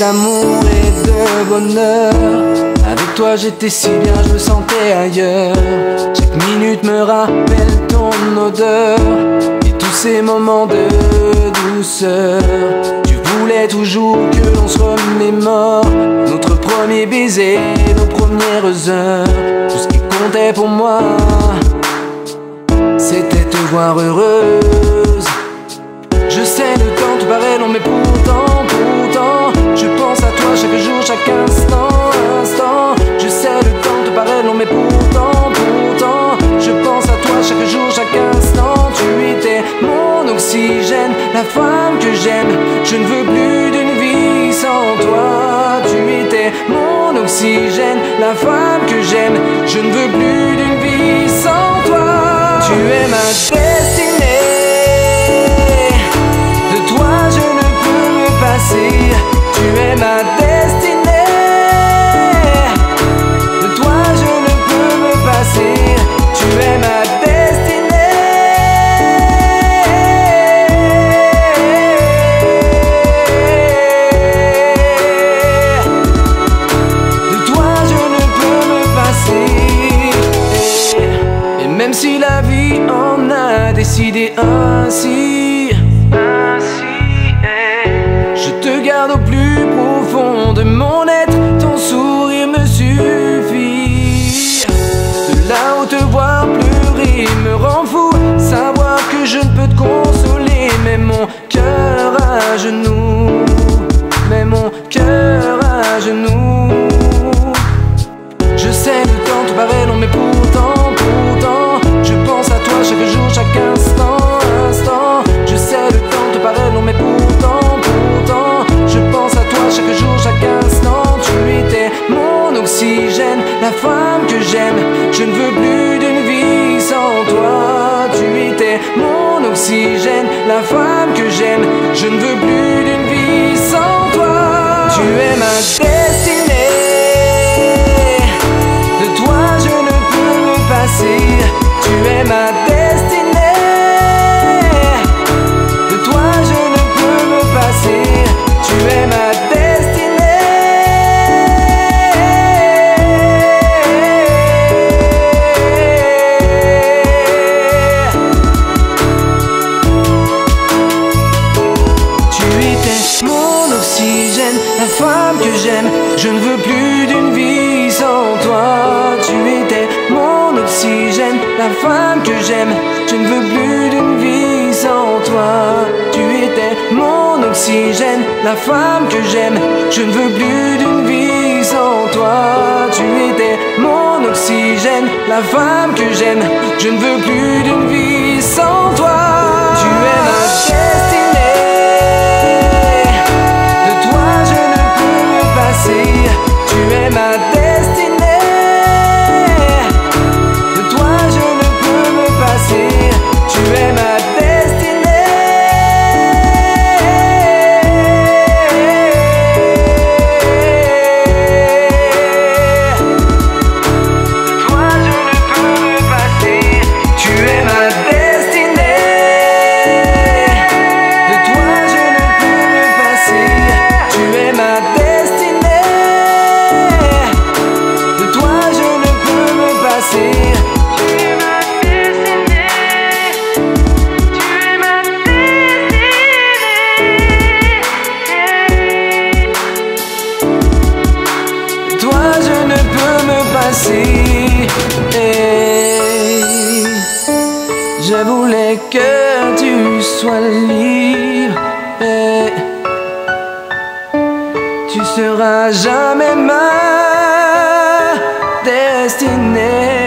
d'amour et de bonheur. Avec toi j'étais si bien, je me sentais ailleurs. Chaque minute me rappelle ton odeur et tous ces moments de douceur. Tu voulais toujours que l'on se remémore notre premier baiser, nos premières heures. Tout ce qui comptait pour moi, c'était te voir heureuse. Je sais le temps te paraît long mais pourtant, chaque jour, chaque instant Tu étais mon oxygène, la femme que j'aime. Je ne veux plus d'une vie sans toi. Tu étais mon oxygène, la femme que j'aime. Je ne veux plus d'une vie sans toi. Tu es ma destinée si la vie en a décidé ainsi, je te garde au plus profond de mon mon oxygène, la femme que j'aime. Je ne veux plus d'une vie sans toi. Tu es ma destinée. De toi je ne peux me passer, tu es ma destinée. Que j'aime. Je ne veux plus d'une vie sans toi. Tu étais mon oxygène, la femme que j'aime. Je ne veux plus d'une vie sans toi. Tu étais mon oxygène, la femme que j'aime. Je ne veux plus d'une vie sans toi. Tu étais mon oxygène, la femme que j'aime. Je ne veux plus d'une vie Je voulais que tu sois libre. Et tu seras jamais ma destinée.